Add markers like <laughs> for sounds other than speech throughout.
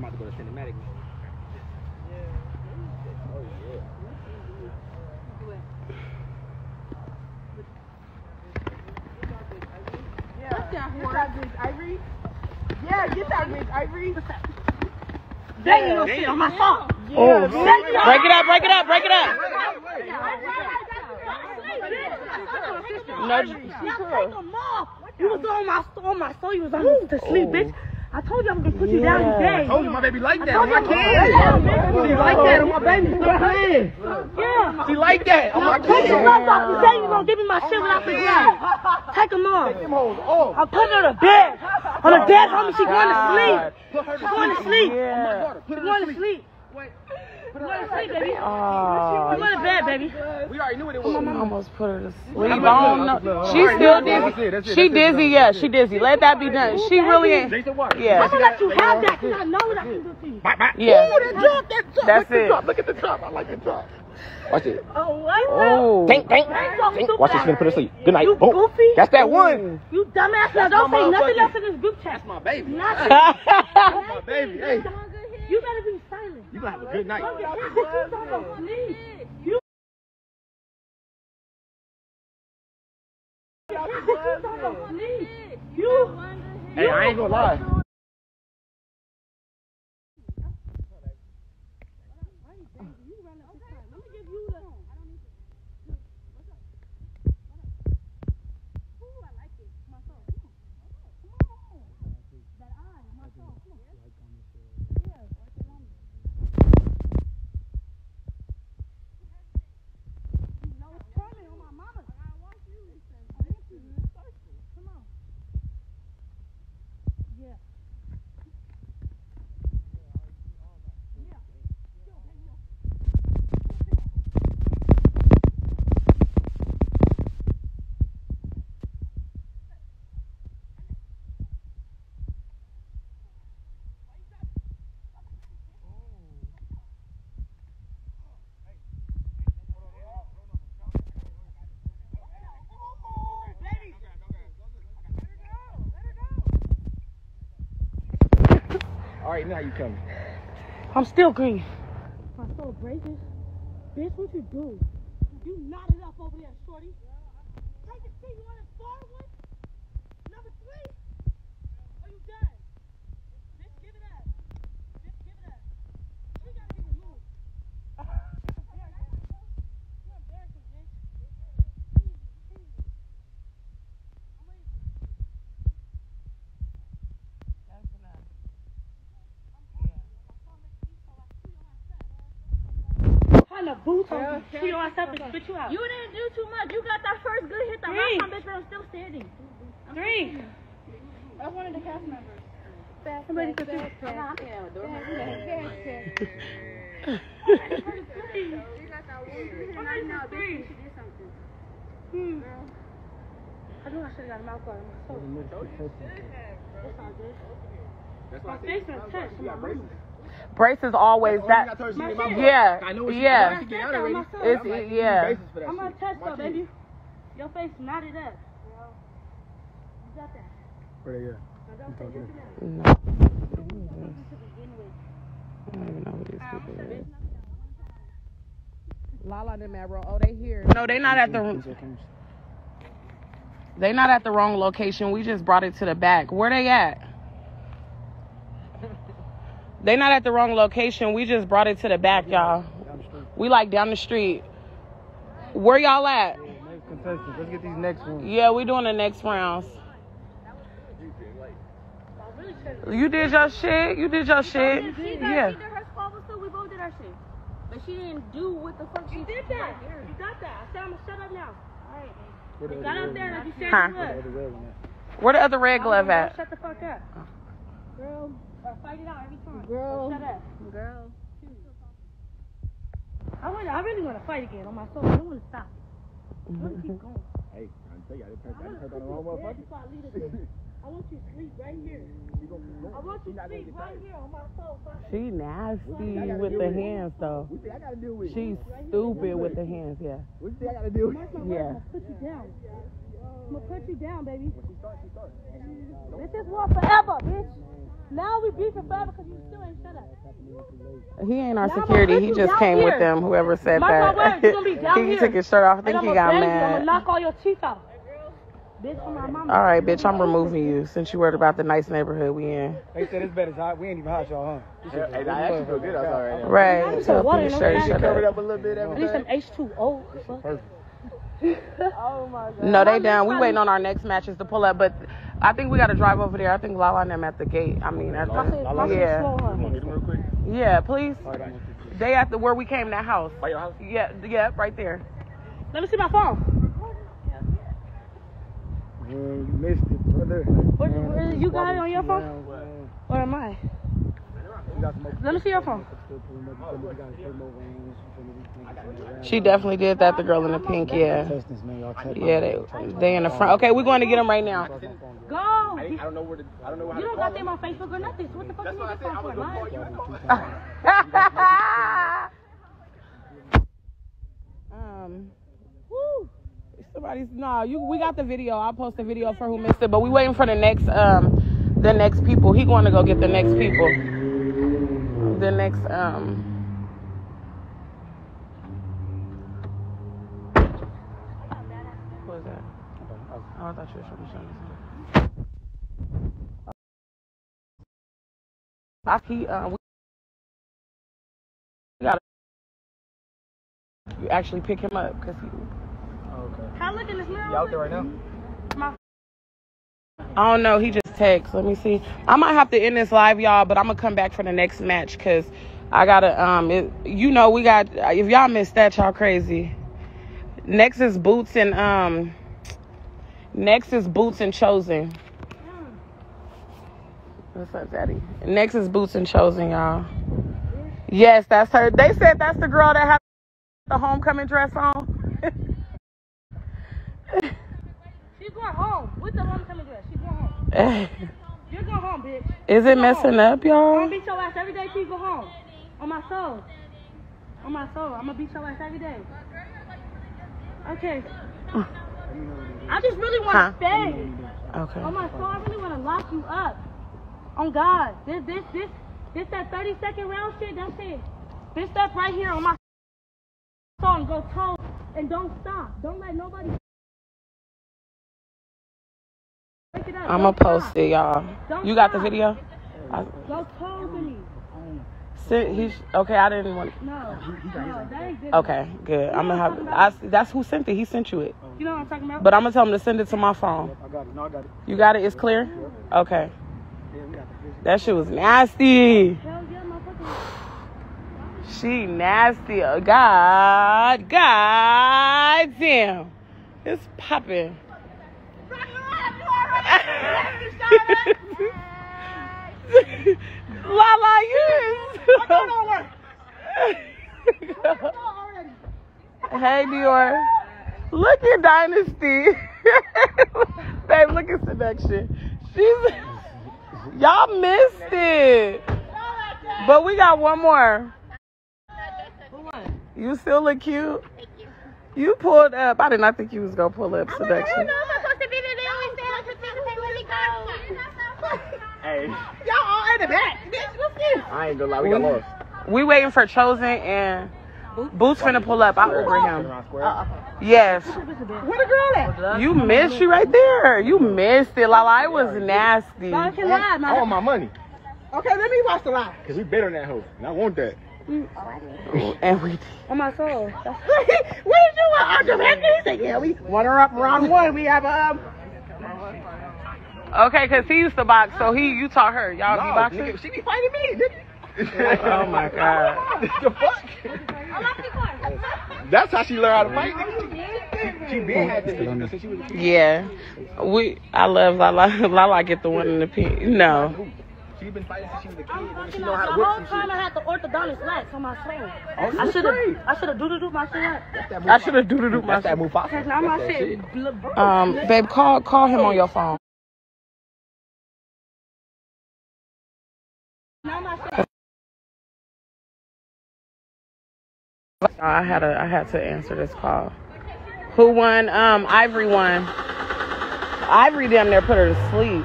I'm about to go to cinematic. Oh yeah. Yeah. Get that bitch, Ivory. Yeah, get that bitch, Ivory. Dang, you know shit on my phone. Oh, break it up, break it up, break it up. No, she take them off. You was on my on my soul. You was on to sleep, bitch. I told you I was gonna put you down today. told you my baby like that. told on my you. I'm gonna put you She like that on my baby. Stop playing. Yeah. She like that on oh, my Take kid. them off. off. You say you gonna give me my shit without the ground. Take them off. Them hoes off. Oh. I'm putting her to bed. On the bed, homie. She going to sleep. She going to sleep. Yeah. She going to sleep. sleep. She going to sleep, baby. Oh, She going to bed, baby. We already knew what it was. I almost put her to sleep. I'm don't know. She's not- still That's it, that's dizzy. She that's it. dizzy, yeah, she dizzy. Let that be done. She really ain't. Yeah. I'm gonna let you have that because I know what I can do to you. Bye, bye. Yeah. Ooh, that drop, that drop. That's Look at the it. drop. Look at the drop. I like the drop. Watch it. Oh, what? Oh. Think, think, think. Watch this. Gonna put her to sleep. Good night. You Boom. goofy? That's that one. You dumbass. Now don't say nothing motherfucking- else in this group chat. That's my baby. Nothing. My baby. Hey, You better be silent. you gonna have a good night. <laughs> You You Hey, I ain't gonna lie. Right, now you coming. I'm still green. My soul braces. Bitch, what you do? You knotted up over there, shorty. Take a seat start one? Number three? Are you done? Bitch, give it up. Bitch, give it up. You gotta be removed. You're embarrassing, bitch. I'm waiting for you. Kind of boots on you. See myself and spit you out. You didn't do too much. You got that first good hit. The Three. last time, bitch, I'm still standing. Three. That's one of the cast members. Somebody put this. Hmm. I knew I should have got a mouth guard on my soul. That's all good. That's My face is touched. My mama. Braces always that. Yeah, I know what she yeah. She get already. It's I'm like, yeah. basis for that I'm gonna shit. touch My though, baby. Your face knotted up. You got that. Where they at? Now don't say nothing else. No. Mm-hmm. I don't even know who these people is. Lala them at wrong. Oh, they here. No, they not at the. They not at the wrong location. We just brought it to the back. Where they at? They not at the wrong location. We just brought it to the back, y'all. We like down the street. Where y'all at? Next contestant. Let's get these next ones. Yeah, we doing the next rounds. You did your shit. You did your shit. She did, Yeah. she did her squabble too. We both did our shit. But she didn't do what the fuck she You did that. You got that. I said I'm gonna shut up now. Where the Got other out there red like you said Huh? you one? would. The other red one at? Where the other red glove at? Shut the fuck up. Girl, or fight it out every time. Girl. Shut up. Girl. I want. I really want to fight again on my soul. I don't want to stop. I want to keep going. <laughs> Hey, I'm tell you, I done turned- I done turned on the wrong Yeah, motherfucker. I leave this thing. I want you to sleep right here. I want you to sleep right here on my soul. She nasty with the hands though. What you I gotta do with? She's stupid with the hands. Yeah. What you think I gotta do with? Yeah. put you down. I'm gonna put you down, baby. This is war forever, bitch. Now we beefing forever because you still ain't shut up. He ain't our Now security. He just down came with them. Whoever said Mark that. my words, you gonna be <laughs> down he here. took his shirt off. I And think I'm he got bang you. I'm gonna knock all your teeth out. Bitch, from my mama. All right, bitch. I'm removing you since you worried about the nice neighborhood we in. They said it's better. hot. We ain't even hot, y'all, huh? This Hey. I actually feel good outside right now. Right. I'm Tell so water, his no shirt cat. shut Covered up. up a little bit I every need some time. H2O. Fuck. Perfect. No, they down. We waiting on our next matches to pull up, but I think we got to drive over there. I think Lala and them at the gate. I mean, at My shit- the, shit yeah, slow, huh? Come on, get them real quick. yeah. Please. All right, I'm They at the where we came that house. By your house? Yeah, yeah, right there. Let me see my phone. Uh, Man, you missed it, brother. What, Man, you got it on your phone? Or am I? You got some more- Let me see your phone. Still pulling up. You feel me? We got three more rounds. You feel me? We can get some more She definitely did that. The girl in the pink, yeah, rounds. Testings, man. Y'all check yeah. They they in the front. Okay, we're going to get them right now. Go. I, don't know where to. I don't know how you don't got them on Facebook or nothing. So what the fuck That's you what I need said. this phone for, gonna call man? you. <laughs> um, woo. Somebody's no. You we got the video. I'll post the video for who missed it. But we waiting for the next um the next people. He going to go get the next people. The next um. Who is that? Oh, I thought you were trying me. I he uh, we gotta you actually pick him up because he. Okay. Can I look in this mirror? You out there right now? I don't know. He just texts. Let me see. I might have to end this live, y'all, but I'm gonna come back for the next match because I gotta. Um, it, you know, we got. If y'all missed that, y'all crazy. Next is boots and um. Next is boots and chosen. What's up, Daddy? Next is boots and chosen, y'all. Yes, that's her. They said that's the girl that had the homecoming dress on. <laughs> She's going home with the homecoming dress. You're going home, bitch. Is it messing up, y'all? I'm gonna beat your ass every day till you go home. On my soul. On my soul. I'm gonna beat your ass every day. Okay. I just really want Huh? to stay. Okay. On my soul, I really want to lock you up. On God. This, this, this, this that 30 second round shit, that's it. This stuff right here on my soul and go toe and don't stop. Don't let nobody I'm gonna post it, y'all. You got the video? I, Go toe to me. sent, he's, okay, I didn't want. No, no, that good. Okay, good. I'm gonna have. I, that's who sent it. He sent you it. You know what I'm talking about? But I'm gonna tell him to send it to my phone. I got it. No, I got it. You got it? It's clear. Okay. Yeah, we got the That shit was nasty. Hell yeah, motherfucker. She nasty. Oh, God, God damn. It's popping. Lala, you. hey, Dior. Look at Dynasty. <laughs> Babe, look at Seduction. She's. Y'all missed it. But we got one more. You still look cute. You pulled up. I did not think you was gonna pull up seduction. Hey, Y'all all in the back. Bitch, what's this? I ain't gonna lie, we got lost. We waiting for Chosen and Boots finna pull up. I'll Uber him. Around square. Yes. Where the girl at? You missed you right there. You missed it, Lala. It was nasty. I can lie, I my want my money. Okay, let me watch the live. Cause we bet on that hoe, and I want that. And we on my soul. That's What did you want? Our director? He said, yeah, we want her up round one. We have a, um... Okay, because he used to box, so he, you taught her. Y'all be boxing? nigga, she be fighting me, nigga. <laughs> Oh, my God. the fuck? That's how she learned how to fight. She, she been had this nigga since she was a kid. Yeah. We, I love Lala. <laughs> Lala get the one in the pink. No. She been fighting since she was a kid. I'm. She fucking know up. how The to whip whole some time shit. I had the orthodontist wax on my soul. Oh, I should have. I should have doodle my shit up. That's I should have doodled That's my that Mufasa. Cause now my That's that shit. bl- bl- Um, babe, call call him on your phone. I had a I had to answer this call. Who won? Um, Ivory won. Ivory damn near put her to sleep.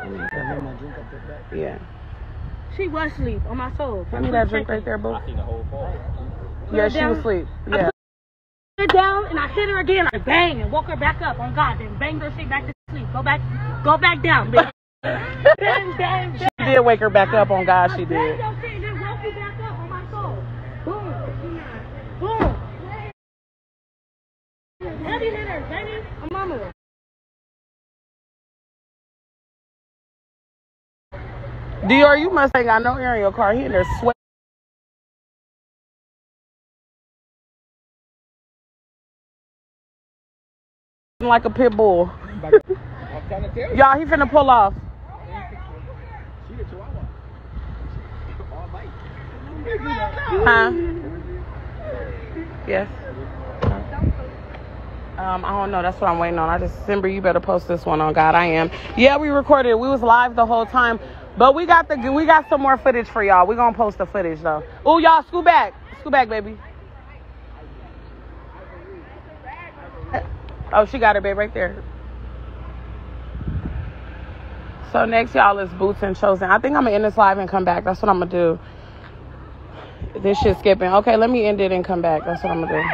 I my drink up there. Yeah. She was asleep on my soul. Give me that drink right there, boo. I seen the whole fall. Yeah, she was asleep. Yeah. I Sit down and I hit her again. I bang and woke her back up. On God, then banged her shit back to sleep. Go back, go back down, bitch. She did wake her back up on God, she did. your shit woke you back up on my soul. Boom. Boom. Heavy hitters, baby. I'm mama. Dior, you must ain't got no air in your car. He in there sweating like a pit bull. <laughs> I'm trying to tell you. Y'all, he finna pull off. She the chihuahua. All bite. Huh? Yes. Um, I don't know. That's what I'm waiting on. I just Simber, you better post this one on God. I am. Yeah, we recorded. We was live the whole time, but we got the we got some more footage for y'all. We gonna post the footage though. Oh, y'all, scoot back, scoot back, baby. Oh, she got her babe right there. So next, y'all is Boots and Chosen. I think I'm gonna end this live and come back. That's what I'm gonna do. This shit skipping. Okay, let me end it and come back. That's what I'm gonna do.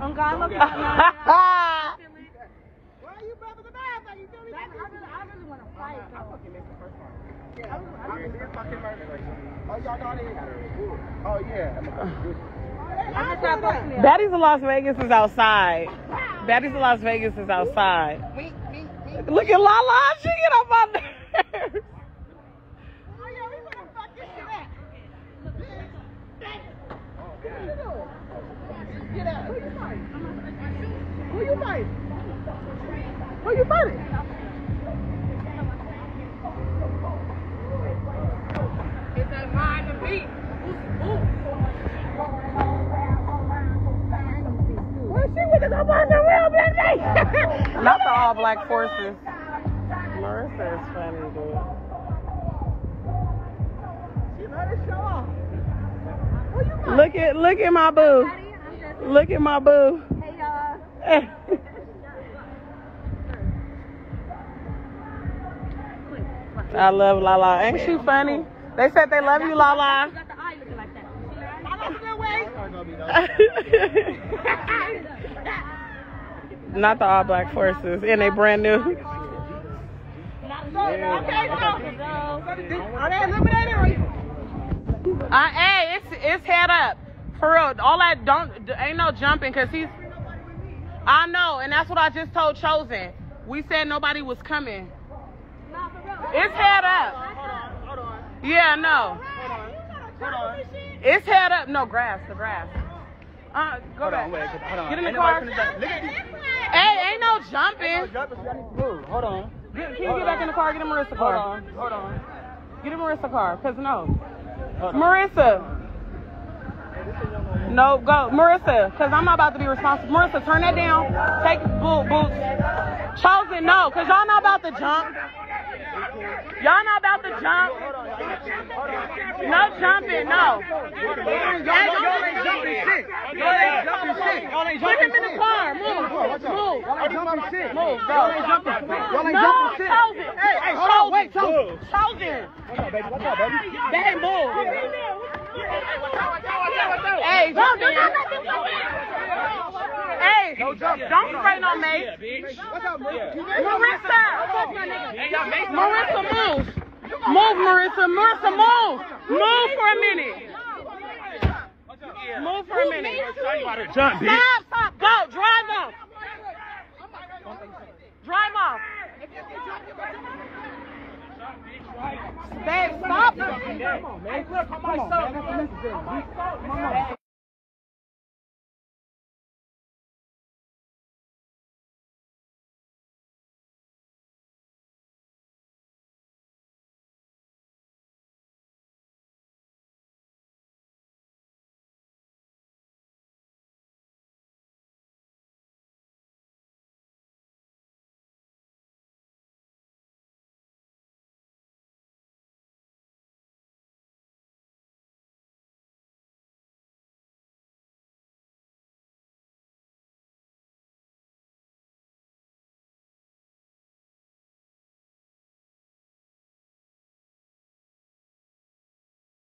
On God, look at me. Ah! Why are you brother the bath? Are you feel me? I really, I really want to fight. I fucking missed the first one. Yeah, I did fucking murder. Oh, y'all know they Oh, yeah. I'm I'm just not busting it. Baddies of Las Vegas is outside. Baddies of Las Vegas is outside. Look at Lala. She get on my nerves. Oh, Who you fighting? Who you fight? Who you fighting? Well, she was the one the real busy. Not the all black forces. Marissa is funny, dude. She let show off. Look at look at my boo. Look at my boo. Hey, uh, <laughs> I love Lala. Ain't she funny? They said they love you, Lala. you got the eye looking like that. <laughs> Not the all black forces. And they brand new. Okay, so, Are they eliminated or? Uh, hey, it's it's head up. For real. All that don't ain't no jumping because he's I know, and that's what I just told Chosen. We said nobody was coming. It's head up. Hold on. Yeah, no. Hold on. It's head up. No grass, the grass. Uh, go Hold back. on, wait. Hold on. Get in the Ain't car. nobody finna jump. Look at these. Hey, ain't no jumping. Jump, so y'all need to move. Hold on. Get, can you get back in the car? Get in Marissa Hold on. Hold on. Get in Marissa car. Cause no. Marissa. No, go. Marissa, because I'm not about to be responsible. Marissa, turn that down. Take boot, boots. Chosen, no, because y'all not about to jump. Y'all not about to jump. No jumping, no. Y'all ain't jumping shit. Y'all ain't jumping shit. Put him in the car. Move. Move. Y'all ain't jumping shit. Move. Y'all ain't jumping. Y'all ain't No, jumping shit. Chosen. Hey, hey, hold on. Wait, Chosen. Chosen. What's up, baby? What's up, baby? They move. Hey, jump in. Hey, don't spray no mace. What's up, Marie? Marissa. Marissa, move. Move, Marissa. Marissa, move. Move for a minute. Move for a minute. Stop, stop. Go, drive off. Drive off. Babe, stop. Hey, look, I'm my son.